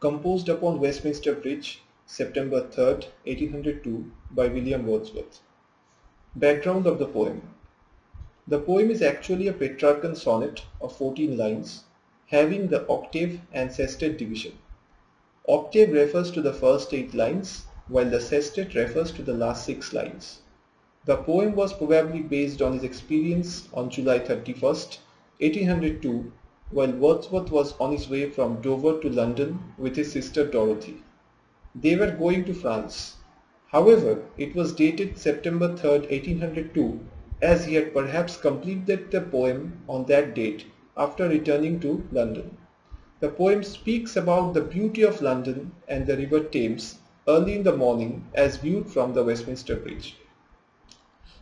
composed upon Westminster Bridge, September 3, 1802 by William Wordsworth. Background of the poem. The poem is actually a Petrarchan sonnet of 14 lines having the octave and sestet division. Octave refers to the first 8 lines while the sestet refers to the last 6 lines. The poem was probably based on his experience on July 31, 1802 while Wordsworth was on his way from Dover to London with his sister Dorothy. They were going to France. However, it was dated September 3, 1802 as he had perhaps completed the poem on that date after returning to London. The poem speaks about the beauty of London and the river Thames early in the morning as viewed from the Westminster Bridge.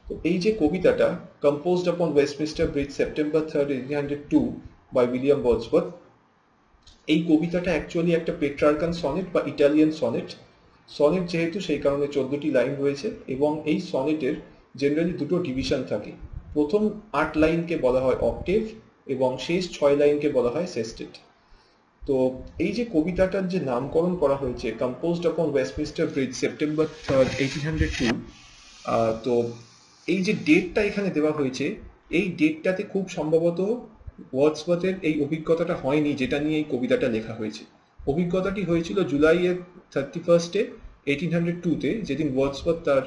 তো এই যে কবিতাটা composed upon Westminster Bridge September third eighteen hundred two By William Wordsworth এই কবিতাটা actually একটা Petrarchan sonnet বা Italian sonnet sonnet যেহেতু সেই কারণে চোদ্দটি লাইন রয়েছে এবং এই সনেটের জেনারেলি দুটো ডিভিশন থাকে। প্রথম আট লাইনকে বলা হয় অক্টেভ এবং শেষ ছয় লাইনকে বলা হয় সেস্টেট তো এই যে কবিতাটার যে নামকরণ করা হয়েছে composed upon Westminster Bridge September third eighteen hundred two তো এই যে ডেটটা এখানে দেওয়া হয়েছে, এই ডেটটাতে খুব সম্ভবত ওয়ার্ডসওয়ার্থের এই অভিজ্ঞতাটা হয়নি, যেটা নিয়ে এই কবিতাটা লেখা হয়েছে। অভিজ্ঞতাটি হয়েছিল জুলাইয়ের থার্টি ফার্স্টে এইটিন হান্ড্রেড টুতে যেদিন ওয়ার্ডসওয়ার্থ তার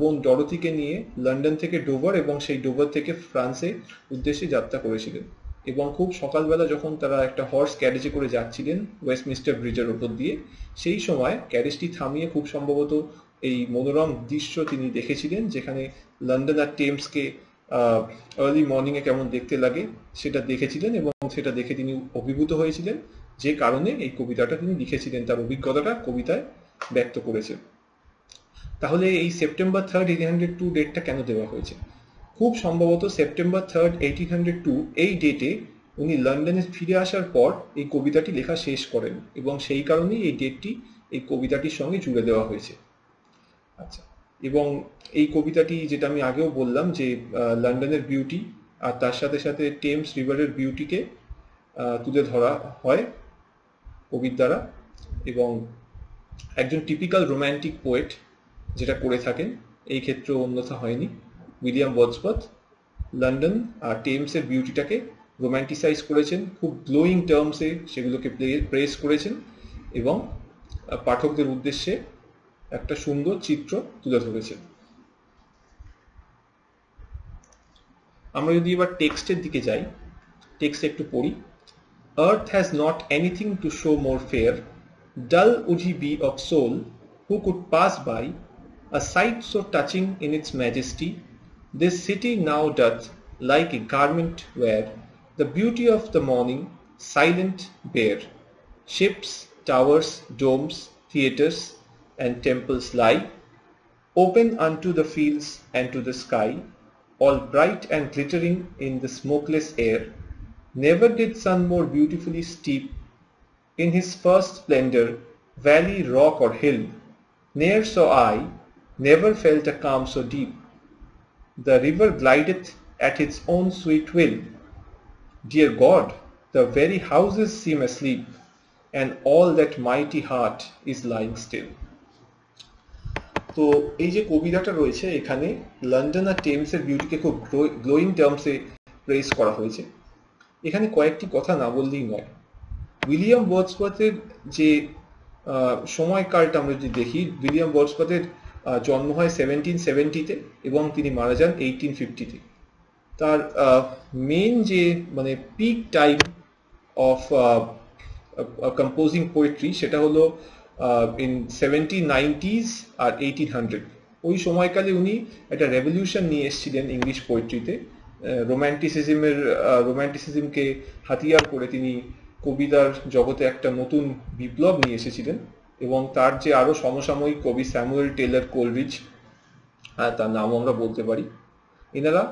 বোন ডরথিকে নিয়ে লন্ডন থেকে ডোভার এবং সেই ডোভার থেকে ফ্রান্সে উদ্দেশ্যে যাত্রা করেছিলেন। এবং খুব সকালবেলা যখন তারা একটা হর্স ক্যারেজে করে যাচ্ছিলেন ওয়েস্টমিস্টার ব্রিজের ওপর দিয়ে, সেই সময় ক্যারেজটি থামিয়ে খুব সম্ভবত এই মনোরম দৃশ্য তিনি দেখেছিলেন, যেখানে লন্ডন আর টেমসকে আর্লি মর্নিংয়ে কেমন দেখতে লাগে সেটা দেখেছিলেন এবং সেটা দেখে তিনি অভিভূত হয়েছিলেন যে কারণে এই কবিতাটা তিনি লিখেছিলেন, তার অভিজ্ঞতাটা কবিতায় ব্যক্ত করেছে। তাহলে এই September third eighteen hundred two ডেটটা কেন দেওয়া হয়েছে? খুব সম্ভবত September third eighteen hundred two এই ডেটে উনি লন্ডনে ফিরে আসার পর এই কবিতাটি লেখা শেষ করেন এবং সেই কারণেই এই ডেটটি এই কবিতাটির সঙ্গে জুড়ে দেওয়া হয়েছে। আচ্ছা এবং এই কবিতাটি যেটা আমি আগেও বললাম যে লন্ডনের বিউটি আর তার সাথে সাথে টেমস রিভারের বিউটিকে তুলে ধরা হয় কবির দ্বারা এবং একজন টিপিক্যাল রোম্যান্টিক পোয়েট যেটা করে থাকেন, এই ক্ষেত্রে অন্যথা হয়নি। উইলিয়াম ওয়ার্ডসওয়ার্থ লন্ডন আর টেমসের বিউটিটাকে রোম্যান্টিসাইজ করেছেন, খুব গ্লোয়িং টার্মসে সেগুলোকে প্রেস করেছেন এবং পাঠকদের উদ্দেশ্যে একটা সুন্দর চিত্র তুলে ধরেছেন আমরা যদি এবার টেক্সটের দিকে যাই টেক্সট একটু পড়ি has not anything to show more fair, dull would he be of soul, who could pass by, a sight so touching in its majesty, this city now doth, like a garment wear, the beauty of the morning, silent bare. Ships, towers, domes, theatres, and temples lie, open unto the fields and to the sky, all bright and glittering in the smokeless air. Never did sun more beautifully steep in his first splendor valley, rock, or hill. Ne'er saw I, never felt a calm so deep. The river glideth at its own sweet will. Dear God, the very houses seem asleep, and all that mighty heart is lying still. তো এই যে কবিতাটা রয়েছে এখানে London আর টেমসের বিউটিকে খুব glowing টার্মসে press করা হয়েছে। এখানে কয়েকটি কথা না বললেই নয়। উইলিয়াম ওয়ার্ডসওয়ার্থের যে সময়কালটা আমরা যদি দেখি উইলিয়াম ওয়ার্ডসওয়ার্থের জন্ম হয় সেভেন্টিন সেভেন্টিতে এবং তিনি মারা যান এইটিন ফিফটিতে তার মেন যে মানে peak time of composing poetry সেটা হলো ইন সেভেন্টিন নাইনটিজ আর এইটিন হান্ড্রেড ওই সময়কালে উনি একটা রেভলিউশন নিয়ে এসেছিলেন ইংলিশ পোয়েট্রিতে রোম্যান্টিসিজমের রোম্যান্টিসিজমকে হাতিয়ার করে তিনি কবিতার জগতে একটা নতুন বিপ্লব নিয়ে এসেছিলেন এবং তার যে আরও সমসাময়িক কবি স্যামুয়েল টেলার কোলরিজ তার নাম আমরা বলতে পারি। এনারা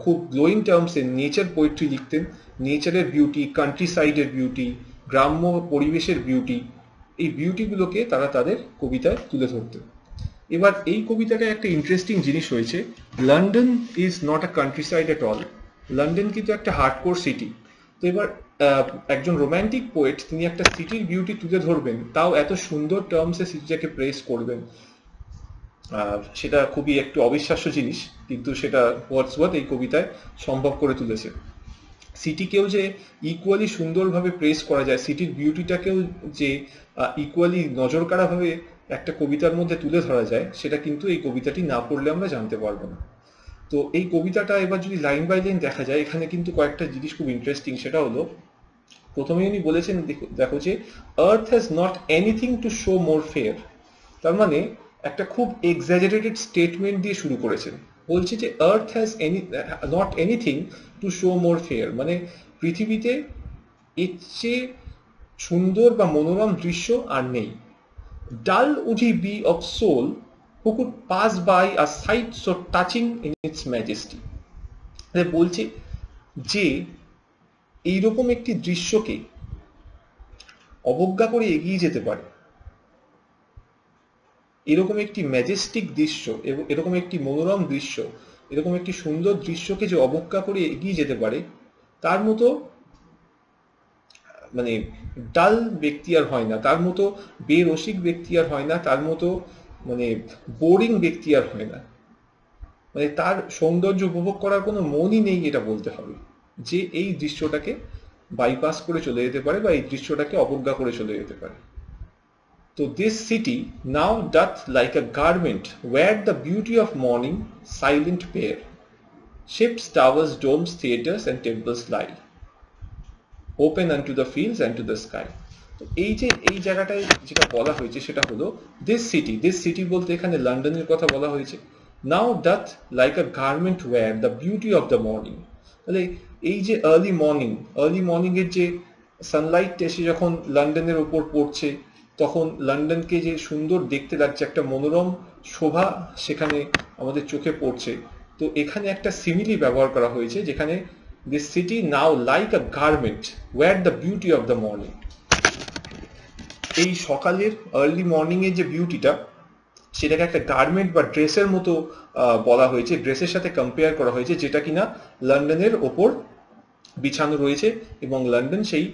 খুব গ্লোয়িং টার্মসে নেচার পোয়েট্রি লিখতেন। নেচারের বিউটি কান্ট্রি সাইডের বিউটি গ্রাম্য পরিবেশের বিউটি এই বিউটিগুলোকে তারা তাদের কবিতায় তুলে ধরতেন এবার এই কবিতাটা একটা ইন্টারেস্টিং জিনিস হয়েছে। London is not a countryside at all London কিন্তু একটা হার্ডকোর সিটি তো এবার একজন রোম্যান্টিক পোয়েট তিনি একটা সিটির বিউটি তুলে ধরবেন, তাও এত সুন্দর টার্মসে সিটিটাকে প্রেস করবেন। সেটা খুবই একটু অবিশ্বাস্য জিনিস, কিন্তু সেটা ওয়ার্ডসওয়ার্থ এই কবিতায় সম্ভব করে তুলেছে। সিটিকেও যে ইকুয়ালি সুন্দরভাবে প্রেস করা যায় সিটির বিউটিটাকেও যে ইকুয়ালি নজর কাড়াভাবে একটা কবিতার মধ্যে তুলে ধরা যায়, সেটা কিন্তু এই কবিতাটি না পড়লে আমরা জানতে পারব না। তো এই কবিতাটা এবার যদি লাইন বাই লাইন দেখা যায়, এখানে কিন্তু কয়েকটা জিনিস খুব ইন্টারেস্টিং সেটা হলো প্রথমে উনি বলেছেন, দেখো যে earth has not anything to show more fair তার মানে একটা খুব এক্সাজারেটেড স্টেটমেন্ট দিয়ে শুরু করেছেন। বলছে যে earth has any not anything to show more fair মানে পৃথিবীতে এর চেয়ে সুন্দর বা মনোরম দৃশ্য আর নেই। Dull would he be of soul who could pass by a sight so touching in its majesty বলছে যে এইরকম একটি দৃশ্যকে অবজ্ঞা করে এগিয়ে যেতে পারে। এরকম একটি ম্যাজেস্টিক দৃশ্য, এবং এরকম একটি মনোরম দৃশ্য, এরকম একটি সুন্দর দৃশ্যকে যে অবজ্ঞা করে এগিয়ে যেতে পারে, তার মতো মানে ডাল ব্যক্তি আর হয় না, তার মতো বেরসিক ব্যক্তি আর হয় না, তার মতো মানে বোরিং ব্যক্তি আর হয় না। মানে তার সৌন্দর্য উপভোগ করার কোনো মনই নেই এটা বলতে হবে, যে এই দৃশ্যটাকে বাইপাস করে চলে যেতে পারে বা এই দৃশ্যটাকে অবজ্ঞা করে চলে যেতে পারে। City now doth like a garment wear the beauty of morning silent bare ships towers domes theatres and temples lie open and to the fields and to the sky তো এই যে, এই জায়গাটায় যেটা বলা হয়েছে সেটা হলো দিস সিটি দিস সিটি বলতে এখানে লন্ডনের কথা বলা হয়েছে। Now doth like a garment wear the beauty of the morning তাহলে এই যে আর্লি মর্নিং আর্লি মর্নিং এর যে সানলাইট এসে যখন লন্ডনের ওপর পড়ছে তখন লন্ডনকে যে সুন্দর দেখতে লাগছে, একটা মনোরম শোভা সেখানে আমাদের চোখে পড়ছে। তো এখানে একটা সিমিলি ব্যবহার করা হয়েছে, যেখানে this city now like a garment wear the beauty of the morning এই সকালের আর্লি মর্নিং এর যে বিউটিটা সেটাকে একটা গার্মেন্ট বা ড্রেসের মতো বলা হয়েছে। ড্রেসের সাথে কম্পেয়ার করা হয়েছে, যেটা কিনা লন্ডনের ওপর বিছানো রয়েছে এবং লন্ডন সেই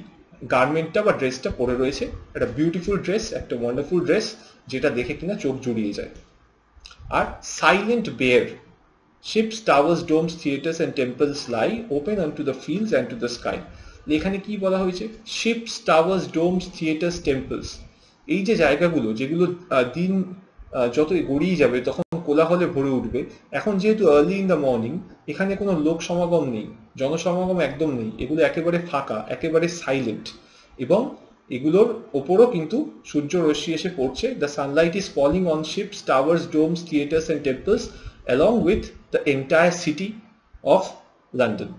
গার্মেন্টটা বা ড্রেসটা পরে রয়েছে। একটা বিউটিফুল ড্রেস একটা ওয়ান্ডারফুল ড্রেস যেটা দেখে কিনা চোখ জুড়িয়ে যায়। আর silent bare ships towers domes theatres and temples lie open on to the fields and to the sky এখানে কি বলা হয়েছে? Ships towers domes theatres temples এই যে জায়গাগুলো, যেগুলো দিন যত গড়িয়ে যাবে, তখন কোলাহলে ভরে উঠবে। এখন যেহেতু আর্লি ইন দ্য মর্নিং এখানে কোনো লোক সমাগম নেই, জনসমাগম একদম নেই, এগুলো একেবারে ফাঁকা, একেবারে সাইলেন্ট এবং এগুলোর ওপরও কিন্তু সূর্য রশ্মি এসে পড়ছে। The sunlight is falling on ships towers domes theatres and temples along with the entire city of London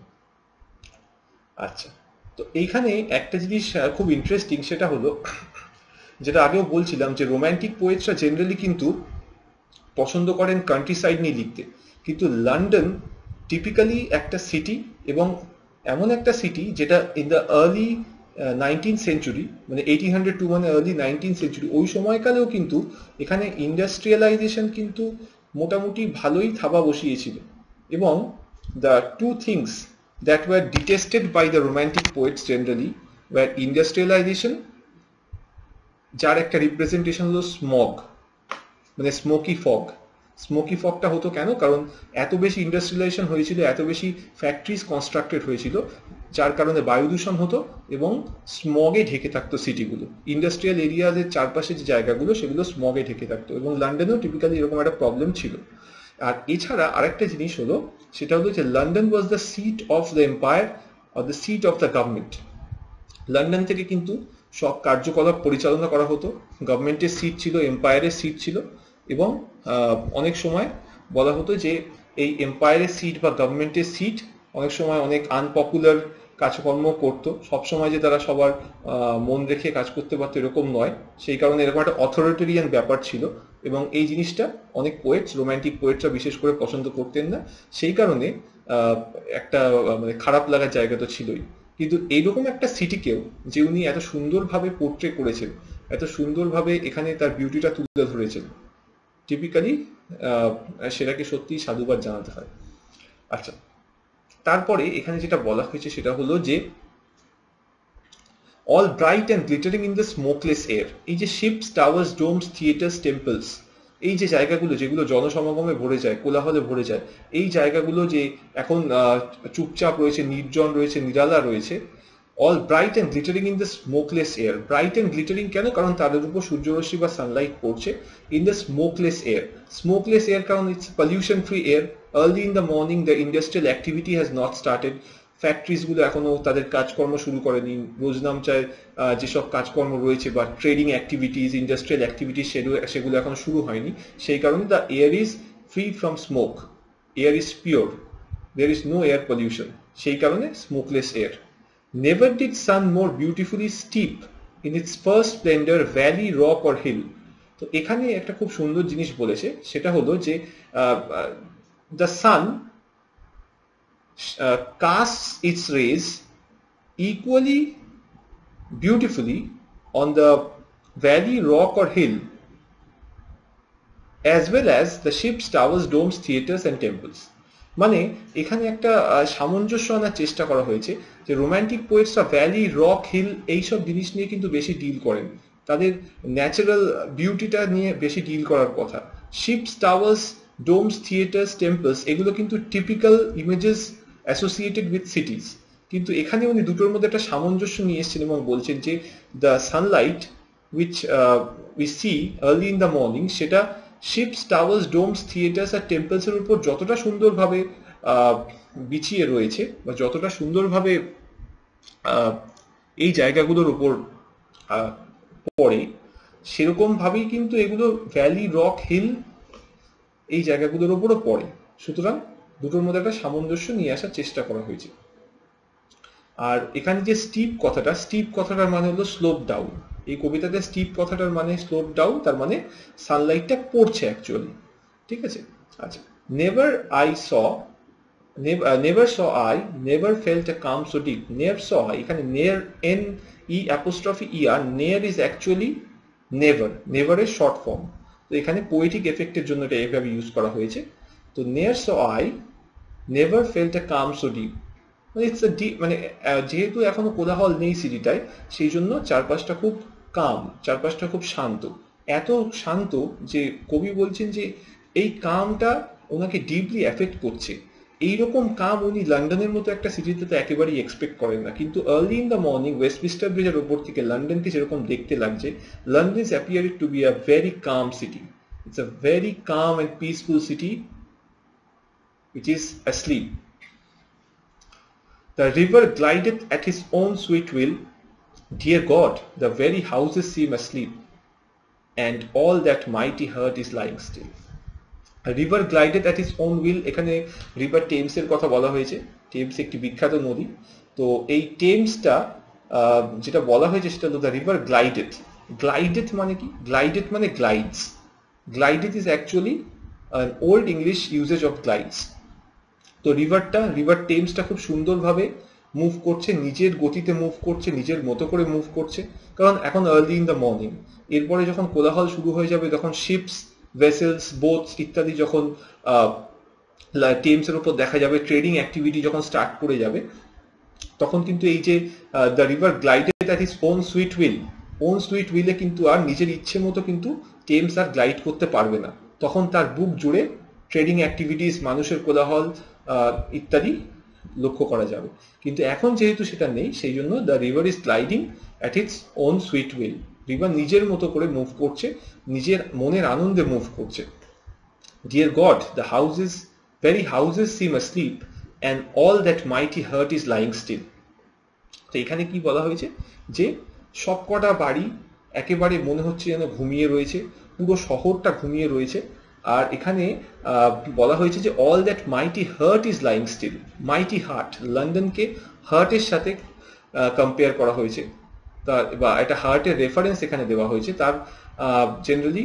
আচ্ছা তো এইখানে একটা জিনিস খুব ইন্টারেস্টিং সেটা হলো, যেটা আগেও বলছিলাম যে রোম্যান্টিক পোয়েটসরা জেনারেলি কিন্তু পছন্দ করেন কান্ট্রি সাইড নিয়ে লিখতে। কিন্তু লন্ডন টিপিক্যালি একটা সিটি এবং এমন একটা সিটি যেটা in the early nineteen century মানে এইটিন হান্ড্রেড টু মানে আর্লি নাইনটিন সেঞ্চুরি ওই সময়কালেও কিন্তু এখানে ইন্ডাস্ট্রিয়ালাইজেশন কিন্তু মোটামুটি ভালোই থাবা বসিয়েছিল। এবং the two things that were detested by the romantic poets generally were industrialisation যার একটা রিপ্রেজেন্টেশন হলো স্মগ মানে স্মোকি ফগ স্মোকি ফগটা হতো কেন? কারণ এত বেশি ইন্ডাস্ট্রিয়ালাইজেশন হয়েছিল, এত বেশি ফ্যাক্টরিজ কনস্ট্রাক্টেড হয়েছিল, যার কারণে বায়ু দূষণ হতো এবং স্মগে ঢেকে থাকতো সিটিগুলো ইন্ডাস্ট্রিয়াল এরিয়াজের চারপাশে যে জায়গাগুলো, সেগুলো স্মগে ঢেকে থাকতো এবং লন্ডনেও টিপিক্যালি এরকম একটা প্রবলেম ছিল। আর এছাড়া আরেকটা জিনিস হলো, সেটা হলো যে London was the seat of the empire or the seat of the government London থেকে কিন্তু সব কার্যকলাপ পরিচালনা করা হতো। গভর্নমেন্টের সিট ছিল এম্পায়ারের সিট ছিল। এবং অনেক সময় বলা হতো যে এই এম্পায়ারের সিট বা গভর্নমেন্টের সিট অনেক সময় অনেক আনপপুলার কাজকর্ম করতো। সবসময় যে তারা সবার মন রেখে কাজ করতে পারতো এরকম নয়। সেই কারণে এরকম একটা অথরিটেরিয়ান ব্যাপার ছিল এবং এই জিনিসটা অনেক পোয়েটস রোম্যান্টিক পোয়েটসরা বিশেষ করে পছন্দ করতেন না। সেই কারণে একটা মানে খারাপ লাগার জায়গা তো ছিলই। কিন্তু এইরকম একটা সিটিকেও যে উনি এত সুন্দরভাবে পোর্ট্রে করেছেন, এত সুন্দরভাবে এখানে তার বিউটিটা তুলে ধরেছেন টিপিক্যালি সেটাকে সত্যি সাধুবাদ জানাতে হয়। আচ্ছা তারপরে এখানে যেটা বলা হয়েছে সেটা হলো যে all bright and glittering in the smokeless air এই যে ships towers domes theatres temples এই যে জায়গাগুলো যেগুলো জনসমাগমে ভরে যায়, কোলাহলে ভরে যায়, এই জায়গাগুলো যে এখন চুপচাপ রয়েছে, নির্জন রয়েছে, নিরালা রয়েছে all bright and glittering in the smokeless air bright and glittering কেন? কারণ তাদের উপর সূর্যরশ্মি বা সানলাইট পড়ছে in the smokeless air smokeless air কারণ it's pollution free air early in the morning the industrial activity has not started ফ্যাক্টরিজগুলো এখনও তাদের কাজকর্ম শুরু করেনি। রোজনামচায় যেসব কাজকর্ম রয়েছে বা ট্রেডিং অ্যাক্টিভিটিস ইন্ডাস্ট্রিয়াল অ্যাক্টিভিটিস সেগুলো এখন শুরু হয়নি। সেই কারণে the air is free from smoke air is pure there is no air pollution সেই কারণে smokeless air Never did sun more beautifully steep in its first splendour valley rock or hill তো এখানে একটা খুব সুন্দর জিনিস বলেছে সেটা হলো যে the sun uh, casts its rays equally beautifully on the valley, rock or hill as well as the ships, towers, domes, theaters and temples. মানে এখানে একটা সামঞ্জস্য আনার চেষ্টা করা হয়েছে যে রোম্যান্টিক পোয়েটসরা ভ্যালি রক হিল এইসব জিনিস নিয়ে কিন্তু বেশি ডিল করেন। তাদের ন্যাচারাল বিউটিটা নিয়ে বেশি ডিল করার কথা। Ships towers domes theatres temples এগুলো কিন্তু typical images associated with cities কিন্তু এখানে উনি দুটোর মধ্যে একটা সামঞ্জস্য নিয়ে এসেছেন এবং বলছেন যে the sunlight which we see early in the morning সেটা শিপস টাওয়ার্স, ডোমস, থিয়েটার্স আর টেম্পলস এর উপর যতটা সুন্দরভাবে বিছিয়ে রয়েছে বা যতটা সুন্দরভাবে এই জায়গাগুলোর উপর পড়ে সেরকম ভাবেই কিন্তু এগুলো ভ্যালি, রক, হিল এই জায়গাগুলোর উপরও পড়ে। সুতরাং দুটোর মধ্যে একটা সামঞ্জস্য নিয়ে আসার চেষ্টা করা হয়েছে। আর এখানে যে স্টিপ কথাটা, স্টিপ কথাটার মানে হলো স্লোপ ডাউন এই কবিতাতে স্টিপ কথাটার মানে স্লোপ ডাউন তার মানে সানলাইটটা পড়ছে অ্যাকচুয়ালি ঠিক আছে? আচ্ছা never I saw never saw I never felt a calm so deep never saw I এখানে ne'er N E apostrophe E R ne'er is actually never নেভারের short form তো এখানে পোয়েটিক এফেক্টের জন্য এটা এভাবে ইউজ করা হয়েছে। তো ne'er saw I never felt a calm so deep মানে ইটস ডিপ মানে যেহেতু এখনও কোলাহল নেই সিটিটায় সেই জন্য চারপাশটা খুব কাম, চারপাশটা খুব শান্ত এত শান্ত যে কবি বলছেন যে এই কামটা ওনাকে ডিপলি এফেক্ট করছে এইরকম কাম উনি লন্ডনের মতো একটা সিটিতে তো একেবারেই এক্সপেক্ট করেন না কিন্তু early in the morning Westminster ব্রিজের ওপর থেকে লন্ডনকে যেরকম দেখতে লাগছে London is appear to be a very calm city it's a very calm and peaceful city which is asleep. The river glideth at his own sweet will. Dear God, the very houses seem asleep, and all that mighty hurt is lying still. River glided at his own will এখানে river টেমসের কথা বলা হয়েছে। Thames একটি বিখ্যাত নদী। তো এই টেমসটা যেটা বলা হয়েছে সেটা হলো দ্য রিভার গ্লাইডেড গ্লাইডেড মানে কি? গ্লাইডেড মানে glides glided is actually an old English usage of glides তো রিভারটা রিভার টেমসটা খুব সুন্দরভাবে মুভ করছে, নিজের গতিতে মুভ করছে, নিজের মতো করে মুভ করছে। কারণ এখন আর্লি ইন দ্য মর্নিং এরপরে যখন কোলাহল শুরু হয়ে যাবে, তখন শিপস ভেসেলস বোটস ইত্যাদি যখন টেমসের উপর দেখা যাবে ট্রেডিং অ্যাক্টিভিটি যখন স্টার্ট করে যাবে, তখন কিন্তু এই যে the river glided that is own sweet will own sweet Willey কিন্তু আর নিজের ইচ্ছে মতো কিন্তু টেমস আর গ্লাইড করতে পারবে না। তখন তার বুক জুড়ে ট্রেডিং অ্যাক্টিভিটিস মানুষের কোলাহল ইত্যাদি লক্ষ্য করা যাবে। কিন্তু এখন যেহেতু সেটা নেই, সেই জন্য the river is gliding at its own sweet will river নিজের মতো করে মুভ করছে, নিজের মনের আনন্দে মুভ করছে। Dear God the houses very houses seem sleep and all that mighty heart is lying still তো এখানে কি বলা হয়েছে? যে সবকটা বাড়ি একেবারে মনে হচ্ছে যেন ঘুমিয়ে রয়েছে, পুরো শহরটা ঘুমিয়ে রয়েছে। আর এখানে বলা হয়েছে যে all that mighty heart is lying still mighty heart লন্ডনকে হার্টের সাথে কম্পেয়ার করা হয়েছে। তা, বা একটা হার্টের রেফারেন্স এখানে দেওয়া হয়েছে। তার জেনারেলি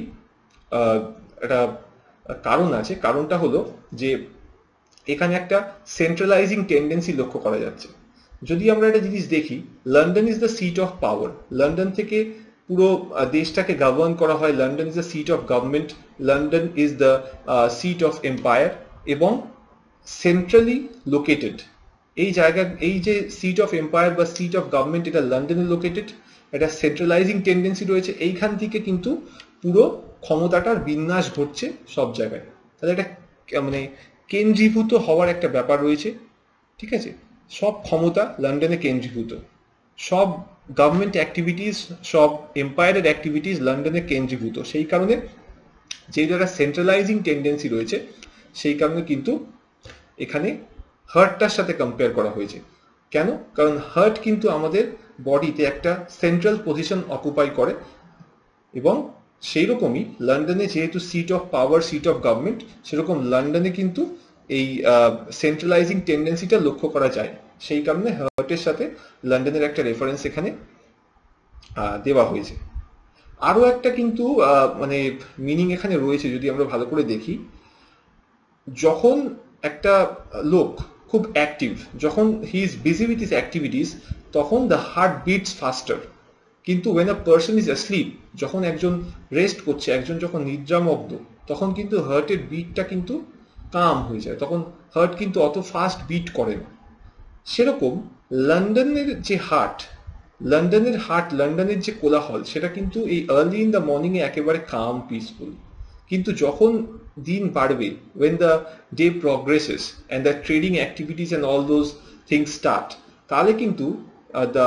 একটা কারণ আছে। কারণটা হলো যে এখানে একটা সেন্ট্রালাইজিং টেন্ডেন্সি লক্ষ্য করা যাচ্ছে। যদি আমরা একটা জিনিস দেখি London is the seat of power London থেকে পুরো দেশটাকে গভর্ন করা হয় London is the seat of government London is the seat of empire এবং সেন্ট্রালি লোকেটেড এই জায়গা, এই যে সিট অফ এম্পায়ার বা সিট অফ গভর্নমেন্ট এটা লন্ডনে লোকেটেড একটা সেন্ট্রালাইজিং টেন্ডেন্সি রয়েছে। এইখান থেকে কিন্তু পুরো ক্ষমতাটার বিন্যাস ঘটছে সব জায়গায়। তাহলে এটা মানে কেন্দ্রীভূত হওয়ার একটা ব্যাপার রয়েছে। ঠিক আছে? সব ক্ষমতা লন্ডনে কেন্দ্রীভূত। সব গভর্নমেন্ট অ্যাক্টিভিটিস সব এম্পায়ারের অ্যাক্টিভিটিস লন্ডনে কেন্দ্রীভূত। সেই কারণে যে জায়গায় সেন্ট্রালাইজিং টেন্ডেন্সি রয়েছে, সেই কারণে কিন্তু এখানে হার্টটার সাথে কম্পেয়ার করা হয়েছে। কেন? কারণ হার্ট কিন্তু আমাদের বডিতে একটা সেন্ট্রাল পজিশন অকুপাই করে এবং সেই রকমই লন্ডনে যেহেতু seat of power seat of government সেরকম লন্ডনে কিন্তু এই সেন্ট্রালাইজিং টেন্ডেন্সিটা লক্ষ্য করা যায়। সেই কারণে হার্টের সাথে লন্ডনের একটা রেফারেন্স এখানে দেওয়া হয়েছে। আরও একটা কিন্তু মানে মিনিং এখানে রয়েছে যদি আমরা ভালো করে দেখি। যখন একটা লোক খুব অ্যাক্টিভ যখন he is busy with his activities তখন দ্য হার্ট বিটস ফাস্টার কিন্তু when a person is asleep যখন একজন রেস্ট করছে, একজন যখন নিদ্রামগ্ন, তখন কিন্তু হার্টের বিটটা কিন্তু কাম হয়ে যায়। তখন হার্ট কিন্তু অত ফাস্ট বিট করে না। সেরকম লন্ডনের যে হার্ট লন্ডনের হার্ট লন্ডনের যে কোলাহল, সেটা কিন্তু এই আর্লি ইন দ্য মর্নিংয়ে একেবারে কাম পিসফুল কিন্তু যখন দিন বাড়বে when the day progresses and the trading activities and all those things start তাহলে কিন্তু the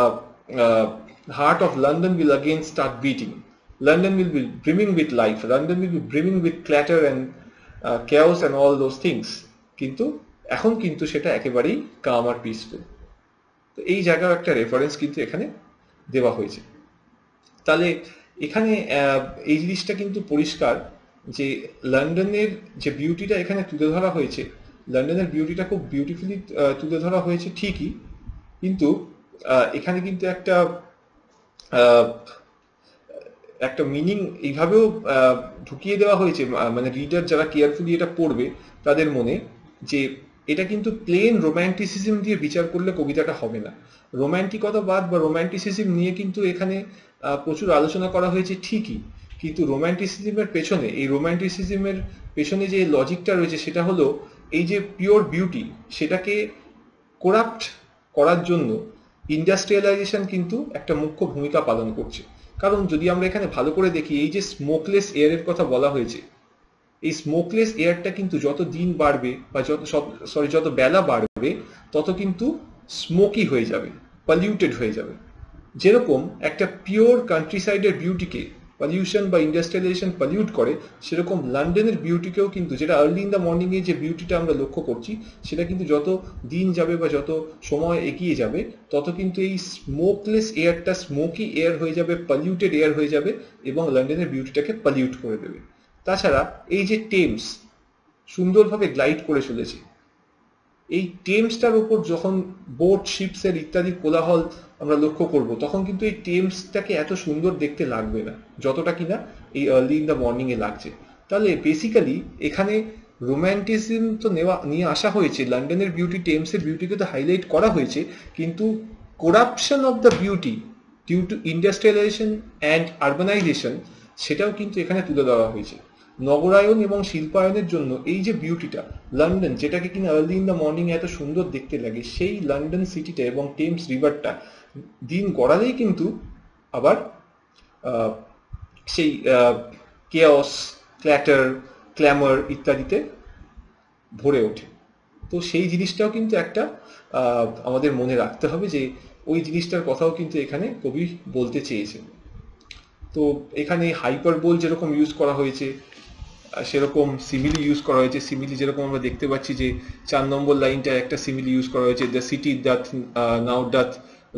heart of London will again start beating London will be brimming with life London will be brimming with clatter and chaos and all those things কিন্তু এখন কিন্তু সেটা একেবারেই কাম আর peaceful তো এই জায়গার একটা রেফারেন্স কিন্তু এখানে দেওয়া হয়েছে। তাহলে এখানে এই জিনিসটা কিন্তু পরিষ্কার যে লন্ডনের যে বিউটিটা এখানে তুলে ধরা হয়েছে, লন্ডনের বিউটিটা খুব বিউটিফুলি তুলে ধরা হয়েছে ঠিকই, কিন্তু এখানে কিন্তু একটা একটা মিনিং এইভাবেও ঢুকিয়ে দেওয়া হয়েছে মানে রিডার যারা কেয়ারফুলি এটা পড়বে তাদের মনে যে এটা কিন্তু প্লেন রোম্যান্টিসিজম দিয়ে বিচার করলে কবিতাটা হবে না। রোম্যান্টিকতা বাদ বা রোম্যান্টিসিজম নিয়ে কিন্তু এখানে প্রচুর আলোচনা করা হয়েছে ঠিকই। কিন্তু রোম্যান্টিসিজমের পেছনে, এই রোম্যান্টিসিজমের পেছনে যে লজিকটা রয়েছে সেটা হলো, এই যে পিওর বিউটি সেটাকে করাপ্ট করার জন্য ইন্ডাস্ট্রিয়ালাইজেশন কিন্তু একটা মুখ্য ভূমিকা পালন করছে। কারণ যদি আমরা এখানে ভালো করে দেখি, এই যে স্মোকলেস এয়ারের কথা বলা হয়েছে এই স্মোকলেস এয়ারটা কিন্তু যত দিন বাড়বে বা যত সরি যত বেলা বাড়বে, তত কিন্তু স্মোকি হয়ে যাবে পলিউটেড হয়ে যাবে। যেরকম একটা পিওর কান্ট্রি সাইডের বিউটিকে পলিউশন বা ইন্ডাস্ট্রিয়ালাইজেশন পলিউট করে, সেরকম লন্ডনের বিউটিকেও কিন্তু, যেটা আর্লি ইন দ্য মর্নিংয়ে যে বিউটিটা আমরা লক্ষ্য করছি, সেটা কিন্তু যত দিন যাবে বা যত সময় এগিয়ে যাবে, তত কিন্তু এই স্মোকলেস এয়ারটা স্মোকি এয়ার হয়ে যাবে পলিউটেড এয়ার হয়ে যাবে এবং লন্ডনের বিউটিটাকে পলিউট করে দেবে। তাছাড়া এই যে টেমস সুন্দরভাবে গ্লাইড করে চলেছে। এই টেমসটার উপর যখন বোট শিপসের ইত্যাদি কোলাহল আমরা লক্ষ্য করব, তখন কিন্তু এই টেমসটাকে এত সুন্দর দেখতে লাগবে না, যতটা কিনা এই আর্লি ইন দ্য মর্নিং এ লাগছে। তাহলে বেসিক্যালি এখানে রোম্যান্টিসিজম তো নেওয়া, নিয়ে আসা হয়েছে লন্ডনের বিউটি টেমসের বিউটিকে তো হাইলাইট করা হয়েছে, কিন্তু corruption of the beauty due to industrialisation and urbanisation সেটাও কিন্তু এখানে তুলে দেওয়া হয়েছে। নগরায়ন এবং শিল্পায়নের জন্য এই যে বিউটিটা, লন্ডন, যেটাকে কিনা আর্লি ইন দ্য মর্নিং এত সুন্দর দেখতে লাগে, সেই লন্ডন সিটিটা এবং টেমস রিভারটা দিন গড়ালেই কিন্তু আবার সেই কেয়স ক্ল্যাটার ক্ল্যামার ইত্যাদিতে ভরে ওঠে। তো সেই জিনিসটাও কিন্তু একটা আমাদের মনে রাখতে হবে যে ওই জিনিসটার কথাও কিন্তু এখানে কবি বলতে চেয়েছেন। তো এখানে হাইপারবোল যেরকম ইউজ করা হয়েছে সেরকম সিমিলি ইউজ করা হয়েছে। সিমিলি যেরকম আমরা দেখতে পাচ্ছি যে চার নম্বর লাইনটা একটা সিমিলি ইউজ করা হয়েছে। The city doth now doth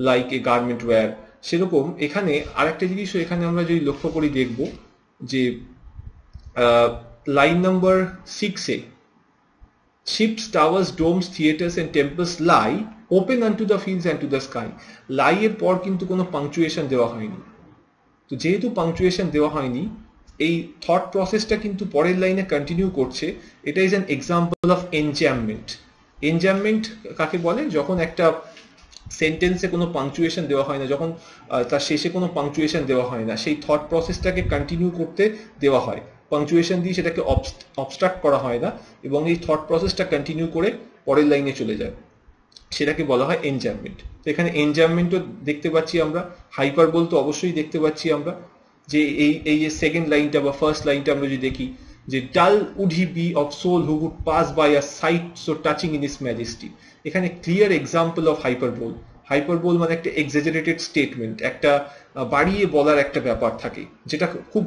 like a garment wear সেরকম এখানে আরেকটা জিনিসও এখানে আমরা যদি লক্ষ্য করি দেখব যে লাইন নাম্বার সিক্সে ships towers domes theatres and temples lie open unto the fields and to the sky lie এর পর কিন্তু কোনো পাংচুয়েশন দেওয়া হয়নি। তো যেহেতু পাংচুয়েশন দেওয়া হয়নি এই থট প্রসেসটা কিন্তু পরের লাইনে কন্টিনিউ করছে। এটা is an example of enjambment enjambment কাকে বলে? যখন একটা সেন্টেন্সে কোনো পাংচুয়েশন দেওয়া হয় না, যখন তার শেষে কোনো পাংচুয়েশন দেওয়া হয় না, সেই থট প্রসেসটাকে কন্টিনিউ করতে দেওয়া হয়। পাংচুয়েশন দিয়ে সেটাকে অবস্ট্রাক্ট করা হয় না এবং এই থট প্রসেসটা কন্টিনিউ করে পরের লাইনে চলে যায়। সেটাকে বলা হয় এনজামমেন্ট এখানে এনজামমেন্টও দেখতে পাচ্ছি আমরা হাইপারবোল তো অবশ্যই দেখতে পাচ্ছি আমরা। যে এই এই যে সেকেন্ড লাইনটা বা ফার্স্ট লাইনটা আমরা যদি দেখি, যে dull would he be of soul who would pass by a sight so touching in its majesty এখানে clear example of hyperbole hyperbole মানে একটা এক্সাজারেটেড স্টেটমেন্ট একটা বাড়িয়ে বলার একটা ব্যাপার থাকে, যেটা খুব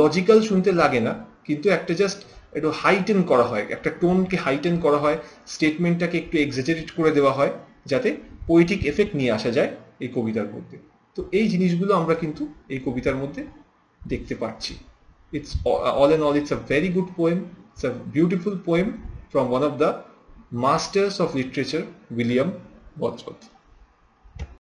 লজিক্যাল শুনতে লাগে না, কিন্তু একটা জাস্ট একটু হাইটেন করা হয়, একটা টোনকে হাইটেন করা হয় স্টেটমেন্টটাকে একটু এক্সাজারেট করে দেওয়া হয়, যাতে পোয়েটিক এফেক্ট নিয়ে আসা যায় এই কবিতার মধ্যে। তো এই জিনিসগুলো আমরা কিন্তু এই কবিতার মধ্যে দেখতে পাচ্ছি it's all in all it's a very good poem it's a beautiful poem from one of the masters of literature william wordsworth